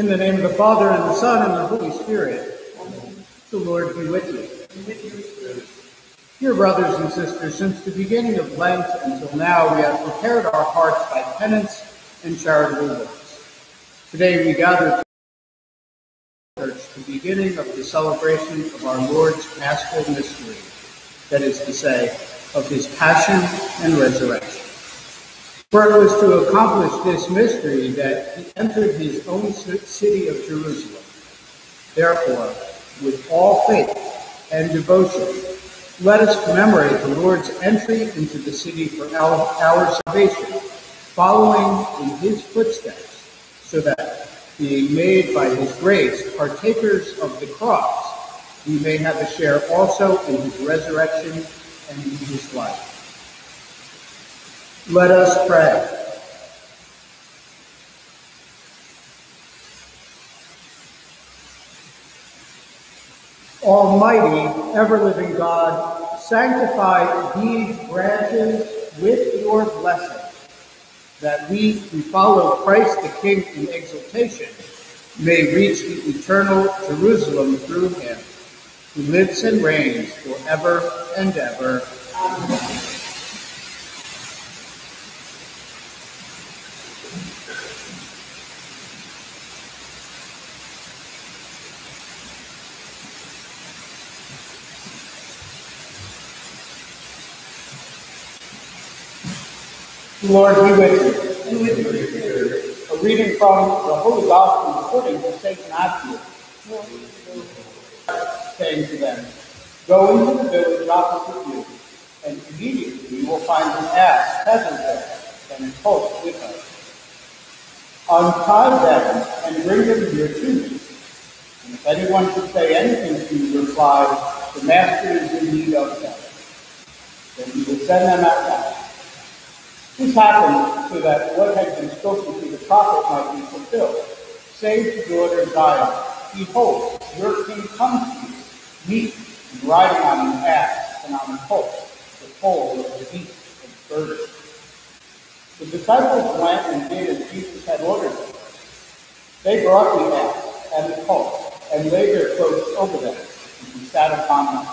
In the name of the Father, and the Son, and the Holy Spirit. Amen. The Lord be with you. Dear brothers and sisters, since the beginning of Lent until now, we have prepared our hearts by penance and charitable works. Today we gather to church the beginning of the celebration of our Lord's Paschal mystery, that is to say, of his passion and resurrection. For it was to accomplish this mystery that he entered his own city of Jerusalem. Therefore, with all faith and devotion, let us commemorate the Lord's entry into the city for our, our salvation, following in his footsteps, so that, being made by his grace partakers of the cross, we may have a share also in his resurrection and in his life. Let us pray. Almighty, ever-living God, sanctify these branches with your blessing, that we who follow Christ the King in exaltation may reach the eternal Jerusalem through him, who lives and reigns forever and ever. Amen. Lord be with you. A reading from the Holy Gospel according to St. Matthew. Saying to them, Go into the village opposite you, and immediately you will find an ass tethered there, and a colt with her. Untie them and bring them here to me. And if anyone should say anything to you, reply, The master is in need of them. Then you will send them at once. This happened so that what had been spoken to the prophet might be fulfilled. Say to daughter Zion, Behold, your king comes to you, meek and riding on an ass and on a colt, the foal of the beast of burden. The disciples went and did as Jesus had ordered them. They brought the ass and the colt and laid their cloaks over them, and he sat upon them.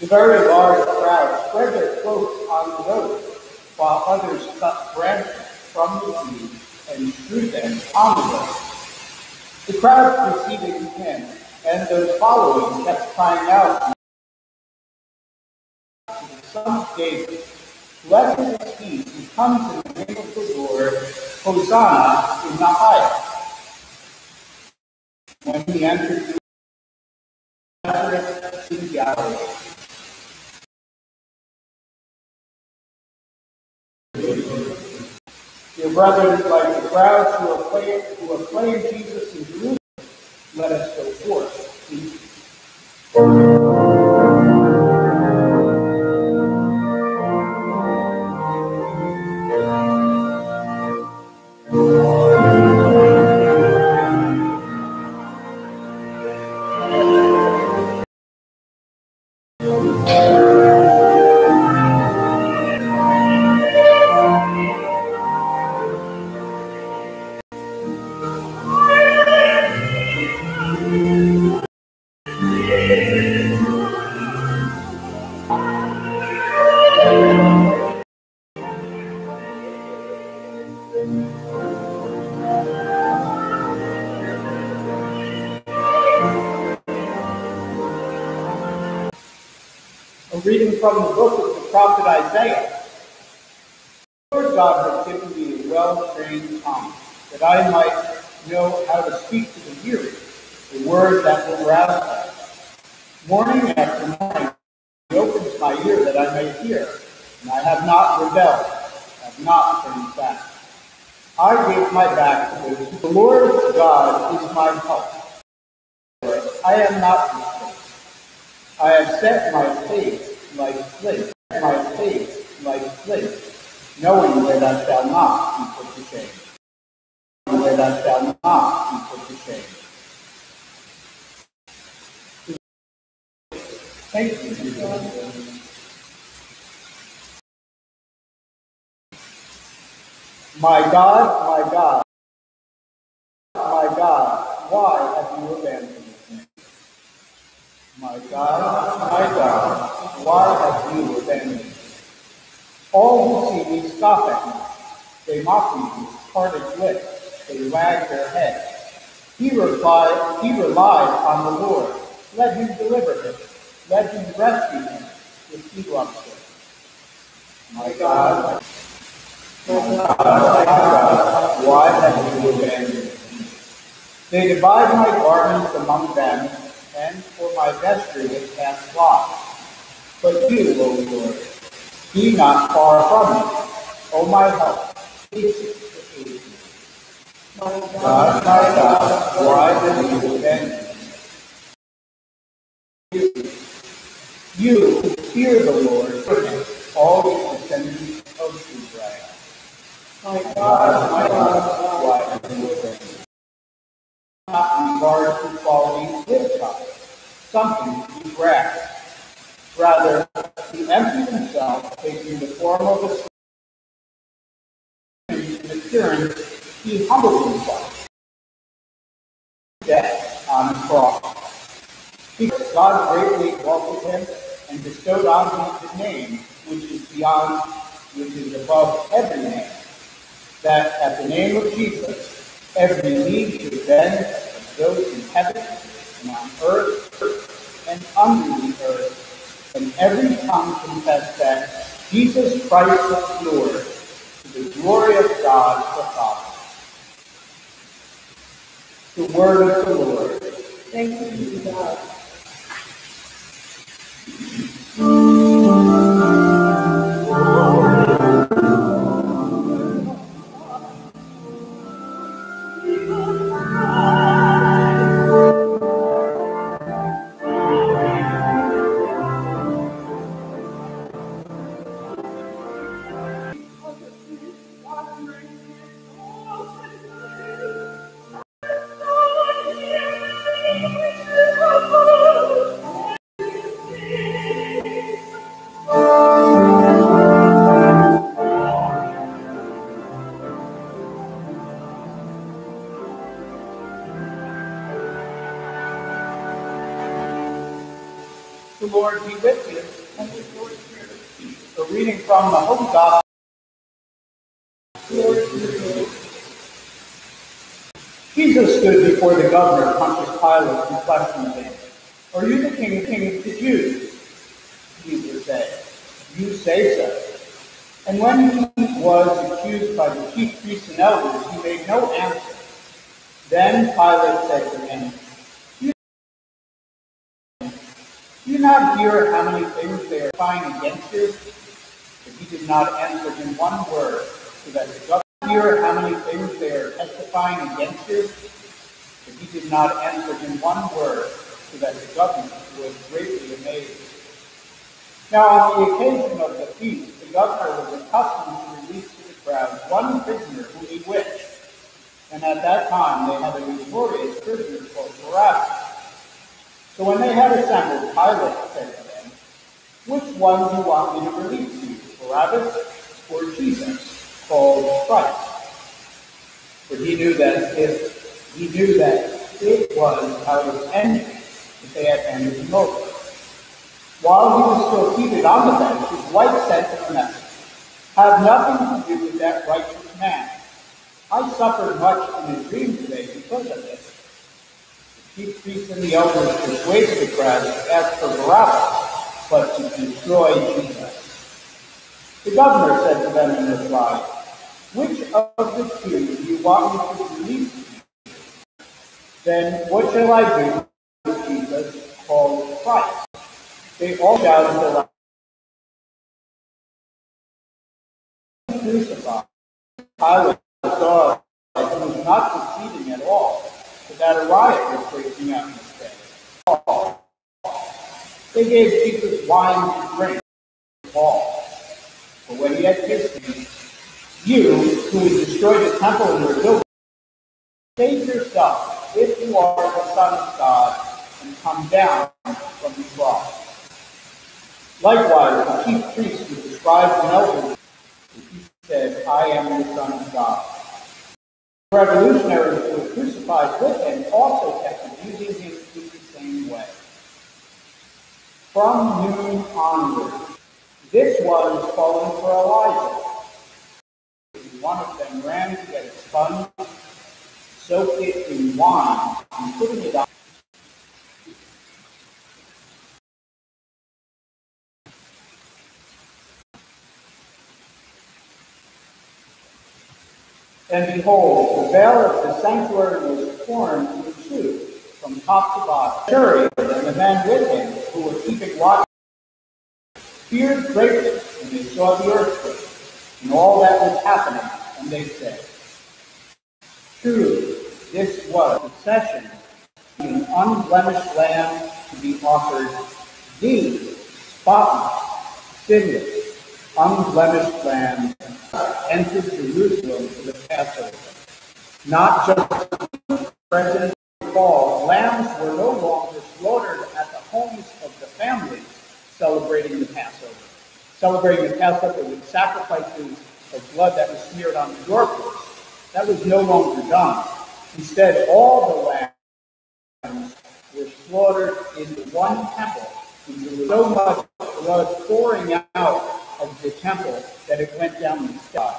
The very large crowd spread their cloaks on the road while others cut branches from the tree and threw them on the road. The crowd preceding him and those following kept crying out to the Son of David, Blessed is he who comes in the name of the Lord, Hosanna in the highest. When he entered Nazareth in Galilee, Brothers, like the crowds who acclaim, who Jesus in Jerusalem, let us go forth from the book of the prophet Isaiah. The Lord God has given me a well-trained tongue, that I might know how to speak to the hearing, the word that will them. Morning after morning, he opens my ear that I may hear, and I have not rebelled, have not turned back. I gave my back to those. The Lord God is my help. I am not disgraced. I have set my face like flint, my face like flint, knowing that I shall not be put to shame. That I shall not be put to shame. Thank you. My God, my God, my God, why have you abandoned me? My God, my God, why have you abandoned me? All who see me scoff at me. They mock me with parted lips. They wag their heads. He replied, he relied on the Lord. Let him deliver him. Let him rescue him if he loves him. My God, why have you abandoned me? They divide my garments among them, and for my vestry they cast lots. But you, O Lord, be not far from me. O my help, My God, my God, why have you abandoned me? You fear the Lord, all the descendants of Israel. My God, my God, why have you abandoned Not regard to quality with God, something to be grasped. Rather, he emptied himself, taking the form of a slave. In appearance, he humbled himself. Death on the cross. God greatly exalted him and bestowed on him the name which is beyond, which is above every name that at the name of Jesus, every knee should bend of those in heaven and on earth and under the earth, and every tongue confess that Jesus Christ is Lord, to the glory of God the Father. The word of the Lord. Thank you, God. Jesus stood before the governor, Pontius Pilate, and questioned him, Are you the king, king of the Jews? Jesus said, You say so. And when he was accused by the chief priests and elders, he made no answer. Then Pilate said to him, Do you not hear how many things they are crying against you? But he did not answer him one word, so that the governor hear how many things they are testifying against you? But he did not answer him one word, so that the governor was greatly amazed. Now on the occasion of the feast, the governor was accustomed to release to the crowd one prisoner whom he wished. And at that time they had a notorious prisoner called Barabbas. So when they had assembled, Pilate said to them, Which one do you want me to release you, Barabbas or Jesus, called Christ? For he knew that if he knew that it was out of envy that they had handed him over. While he was still seated on the bench, his wife said to him, message, Have nothing to do with that righteous man. I suffered much in a dream today because of this. The chief priests and the elders persuaded the crowd to ask for Barabbas, but to destroy Jesus. The governor said to them in reply, Which of the two do you want me to release? Then what shall I do with Jesus called Christ? They all shouted aloud, crucified. Pilate dog who was not succeeding at all, but that a riot was breaking out in the. They gave Jesus wine to drink, Paul. But when he had kissed you, who would destroy the temple and your building, save yourself if you are the Son of God and come down from the cross. Likewise, the chief priests with the scribes and elders, said, I am the Son of God. The revolutionaries who were crucified with him also kept abusing him in the same way. From noon onward, this was calling for Elijah. One of them ran to get a sponge, soaked it in wine, and putting it on And behold, the veil of the sanctuary was torn in two, from top to bottom. Shuri and the men with him, who were keeping watch, feared greatly when they saw the earthquake and all that was happening, and they said, Truly, this was the session an unblemished lamb to be offered, the spotless, sinless, unblemished lamb entered Jerusalem for the Passover. Not just President Paul, lambs were no longer slaughtered at the homes of the families celebrating the Passover. Celebrating the Passover with sacrifices of blood that was smeared on the doorposts. That was no longer done. Instead, all the lambs were slaughtered in one temple. And there was so much blood pouring out of the temple that it went down the sky.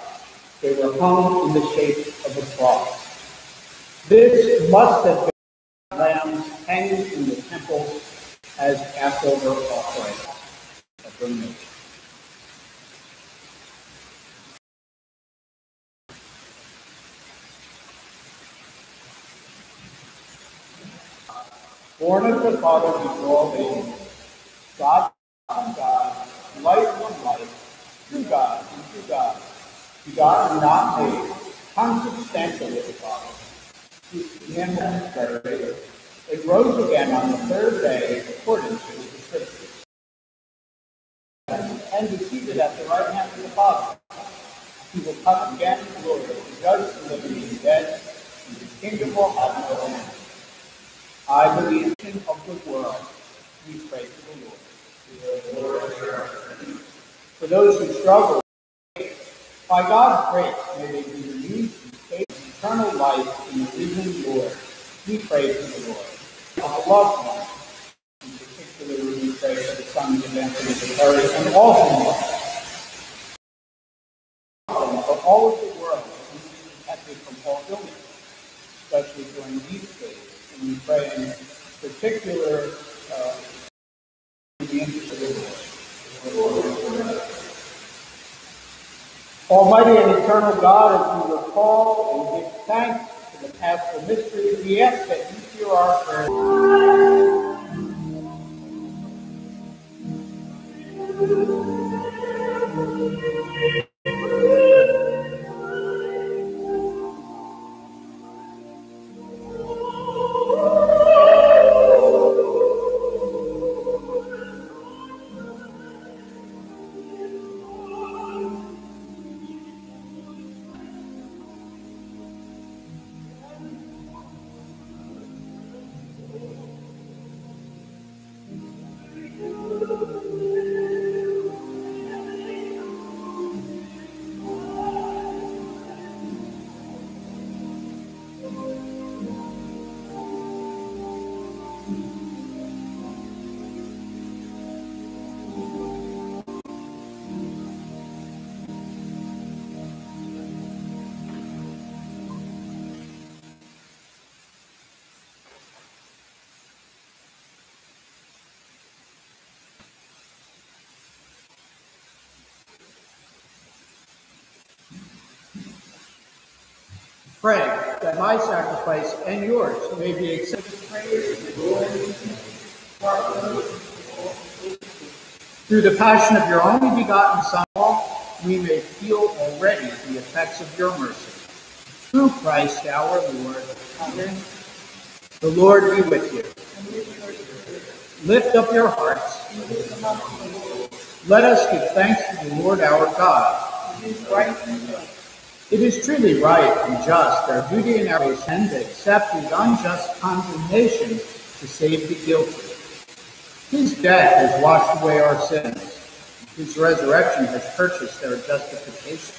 They were hung in the shape of a cross. This must have been lambs hanging in the temple as Passover offerings of Born of the Father before all ages, God from God, light from light, true God and true God, and not made, consubstantial with the Father, who him was buried, it rose again on the third day according to the Scriptures, and is seated at the right hand of the Father. He will come again in glory to judge the living and the dead, and his kingdom will have no. I believe in of the world. We pray to the Lord. For those who struggle, by God's grace, may they be renewed to faith eternal life in the risen Lord. We pray to the Lord. Our loved ones, in particular, we pray for the sons of Anthony Terry and all who for all of the world be protected from all illness, especially during these days. We pray in particular uh, the interest of the Almighty and eternal God, as we recall and give thanks to the paschal mystery, we ask that you hear our prayers. Pray that my sacrifice and yours may be accepted through the passion of your only begotten Son, we may feel already the effects of your mercy. through Christ our Lord. Amen. The Lord be with you. Lift up your hearts. Let us give thanks to the Lord our God. It is truly right and just, our duty and our nation to accept his unjust condemnation to save the guilty. His death has washed away our sins. His resurrection has purchased our justification.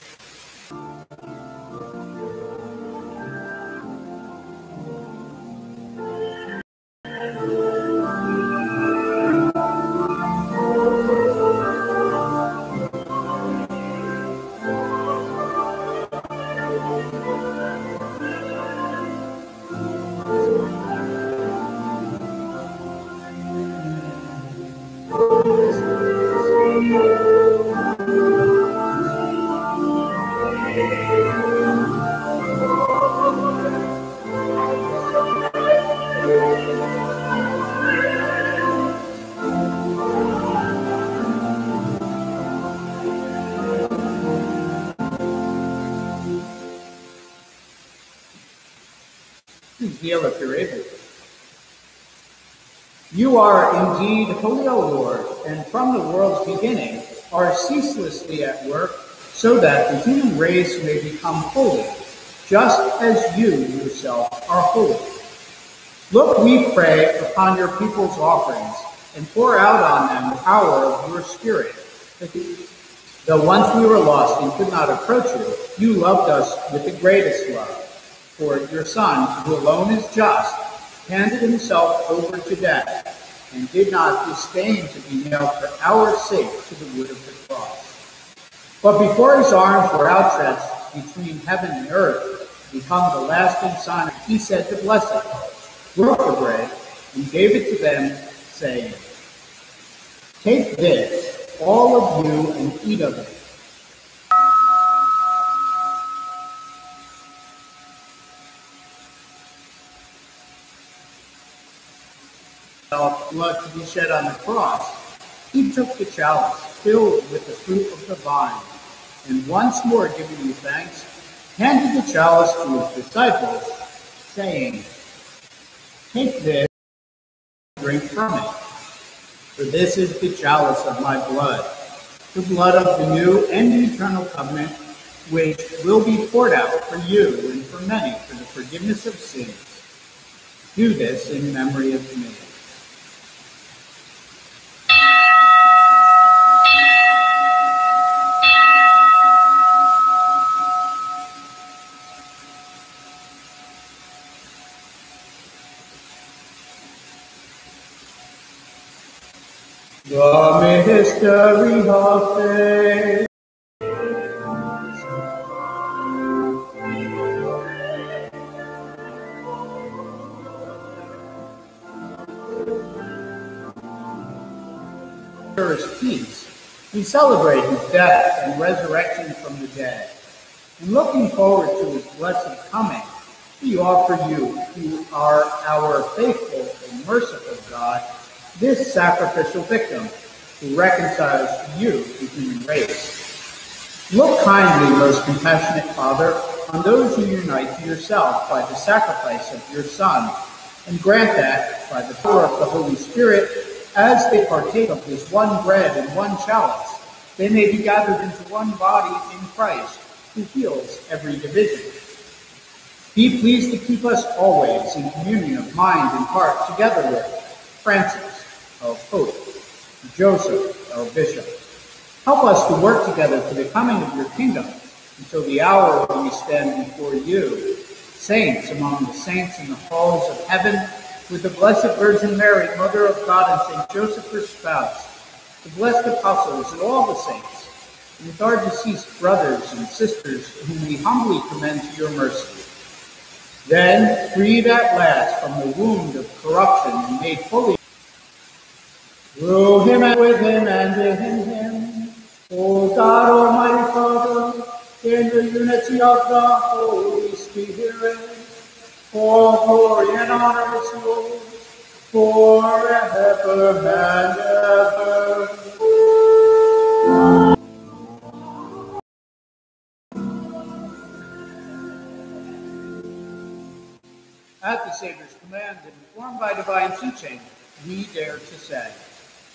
You are indeed holy, O Lord, and from the world's beginning are ceaselessly at work, so that the human race may become holy, just as you yourself are holy. Look, we pray, upon your people's offerings, and pour out on them the power of your Spirit. Though once we were lost and could not approach you, you loved us with the greatest love. For your Son, who alone is just, handed himself over to death, and did not disdain to be nailed for our sake to the wood of the cross. But before his arms were outstretched between heaven and earth, become the lasting sign, he said to bless it, broke the bread, and gave it to them, saying, Take this, all of you, and eat of it. Blood to be shed on the cross, he took the chalice filled with the fruit of the vine, and once more giving you thanks, handed the chalice to his disciples, saying, Take this, drink from it, for this is the chalice of my blood, the blood of the new and eternal covenant, which will be poured out for you and for many for the forgiveness of sins. Do this in memory of me. The mystery of faith. Peace, we celebrate his death and resurrection from the dead. And looking forward to his blessed coming, we offer you, who are our faithful and merciful God, this sacrificial victim who reconciles you, the human race. Look kindly, most compassionate Father, on those who unite to yourself by the sacrifice of your Son, and grant that, by the power of the Holy Spirit, as they partake of this one bread and one chalice, they may be gathered into one body in Christ, who heals every division. Be pleased to keep us always in communion of mind and heart together with Francis, of Pope, Joseph, our Bishop. Help us to work together for the coming of your kingdom until the hour when we stand before you, saints among the saints in the halls of heaven, with the Blessed Virgin Mary, Mother of God, and Saint Joseph, her spouse, the blessed apostles and all the saints, and with our deceased brothers and sisters, whom we humbly commend to your mercy. Then, freed at last from the wound of corruption and made fully through him and with him and in him, O God Almighty Father, in the unity of the Holy Spirit, all glory and honor is yours forever and ever. At the Savior's command, and informed by divine teaching, we dare to say,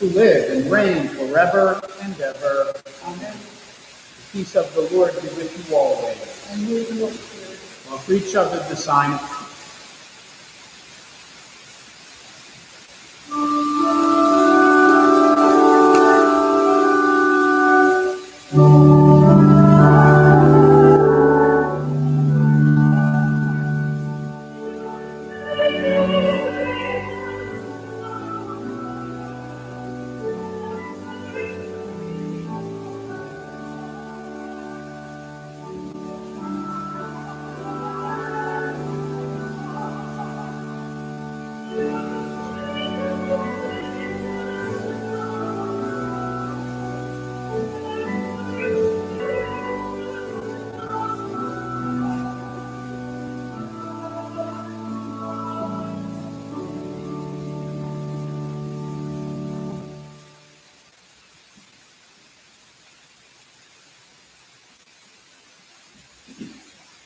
who live and reign forever and ever. Amen. The peace of the Lord be with you always. And with your spirit. Offer each other the sign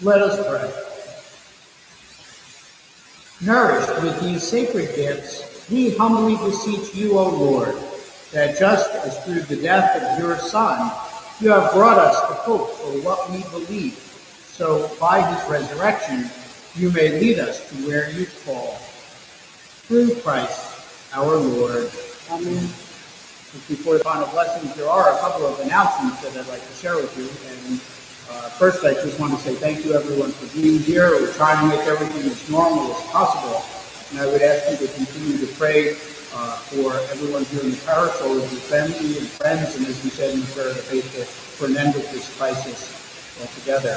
Let us pray. Nourished with these sacred gifts, we humbly beseech you, O Lord, that just as through the death of your Son, you have brought us the hope for what we believe, so by his resurrection, you may lead us to where you call. Through Christ our Lord. Amen. Before the final blessings, there are a couple of announcements that I'd like to share with you. And uh, first, I just want to say thank you, everyone, for being here. We're trying to make everything as normal as possible. And I would ask you to continue to pray uh, for everyone here in the parish, all of your family and friends, and as we said in the prayer of the faithful, for an end of this crisis altogether.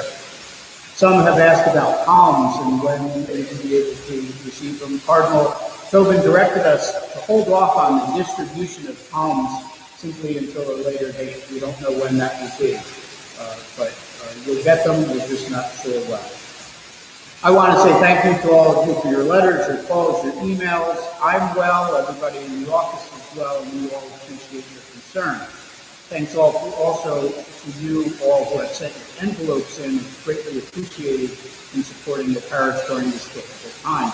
Some have asked about palms and when they will be able to receive them. Cardinal Tobin directed us to hold off on the distribution of palms simply until a later date. We don't know when that will be, uh, but you'll get them. We're just not sure when. I want to say thank you to all of you for your letters, your calls, your emails. I'm well. Everybody in the office is well, and we all appreciate your concern. Thanks also to you all who have sent your envelopes in. Greatly appreciated in supporting the parish during this difficult time.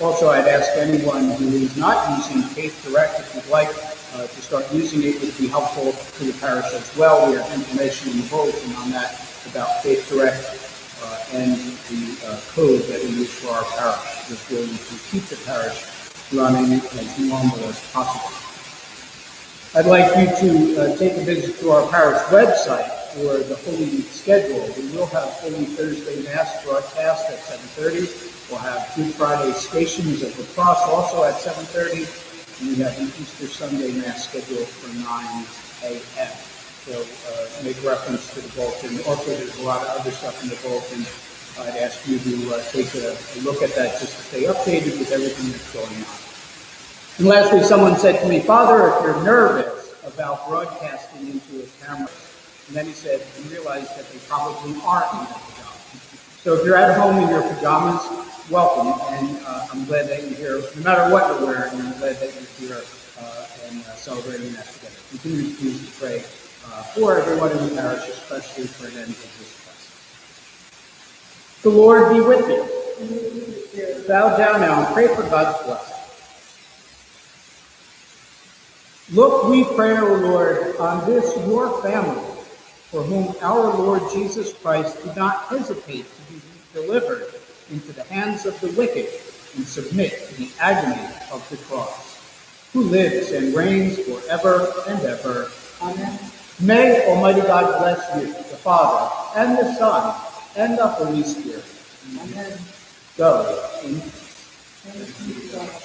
Also, I'd ask anyone who is not using Faith Direct, if you'd like uh, to start using it, it would be helpful to the parish as well. We have information in the bulletin on that about Faith Direct uh, and the uh, code that we use for our parish. This will to keep the parish running as normal as possible. I'd like you to uh, take a visit to our parish website for the Holy Week schedule. We will have Holy Thursday Mass broadcast at 7.30. We'll have Good Friday Stations of the Cross also at 7.30. And we have an Easter Sunday Mass scheduled for 9 a.m. So uh, make reference to the bulletin. Also, there's a lot of other stuff in the bulletin. I'd ask you to uh, take a, a, look at that just to stay updated with everything that's going on. And lastly, someone said to me, Father, if you're nervous about broadcasting into a camera, and then he said, and realized that they probably aren't in their pajamas. So if you're at home in your pajamas, welcome, and uh, I'm glad that you're here. No matter what you're wearing, I'm glad that you're here uh, and uh, celebrating that together. Continue to pray uh, for everyone in the parish, especially for an end of this crisis. The Lord be with you. Bow down now and pray for God's blessing. Look, we pray, O Lord, on this your family, for whom our Lord Jesus Christ did not hesitate to be delivered into the hands of the wicked and submit to the agony of the cross, who lives and reigns forever and ever. Amen. May Almighty God bless you, the Father, and the Son, and the Holy Spirit. Amen. Go in peace.